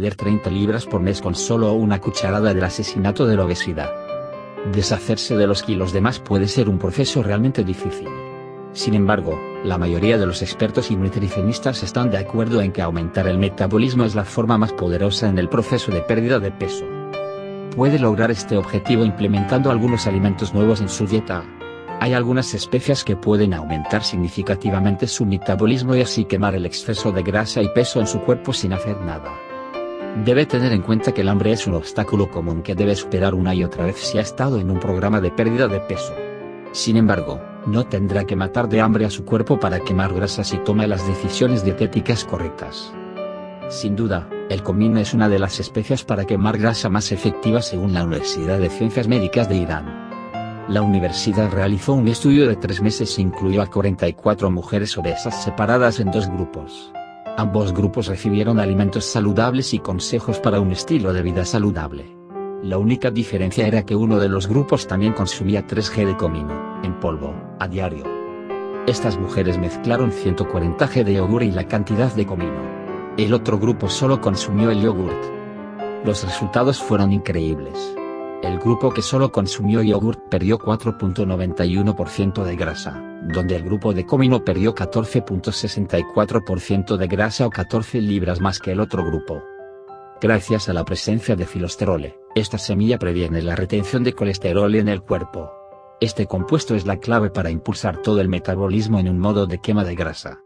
perder 30 libras por mes con solo una cucharada del asesinato de la obesidad. Deshacerse de los kilos de más puede ser un proceso realmente difícil. Sin embargo, la mayoría de los expertos y nutricionistas están de acuerdo en que aumentar el metabolismo es la forma más poderosa en el proceso de pérdida de peso. Puede lograr este objetivo implementando algunos alimentos nuevos en su dieta. Hay algunas especias que pueden aumentar significativamente su metabolismo y así quemar el exceso de grasa y peso en su cuerpo sin hacer nada. Debe tener en cuenta que el hambre es un obstáculo común que debe superar una y otra vez si ha estado en un programa de pérdida de peso. Sin embargo, no tendrá que matar de hambre a su cuerpo para quemar grasa si toma las decisiones dietéticas correctas. Sin duda, el comino es una de las especias para quemar grasa más efectiva según la Universidad de Ciencias Médicas de Irán. La universidad realizó un estudio de tres meses e incluyó a 44 mujeres obesas separadas en dos grupos. Ambos grupos recibieron alimentos saludables y consejos para un estilo de vida saludable. La única diferencia era que uno de los grupos también consumía 3G de comino, en polvo, a diario. Estas mujeres mezclaron 140 G de yogur y la cantidad de comino. El otro grupo solo consumió el yogurt. Los resultados fueron increíbles. El grupo que solo consumió yogurt perdió 4.91% de grasa, donde el grupo de comino perdió 14.64% de grasa o 14 libras más que el otro grupo. Gracias a la presencia de filosterole, esta semilla previene la retención de colesterol en el cuerpo. Este compuesto es la clave para impulsar todo el metabolismo en un modo de quema de grasa.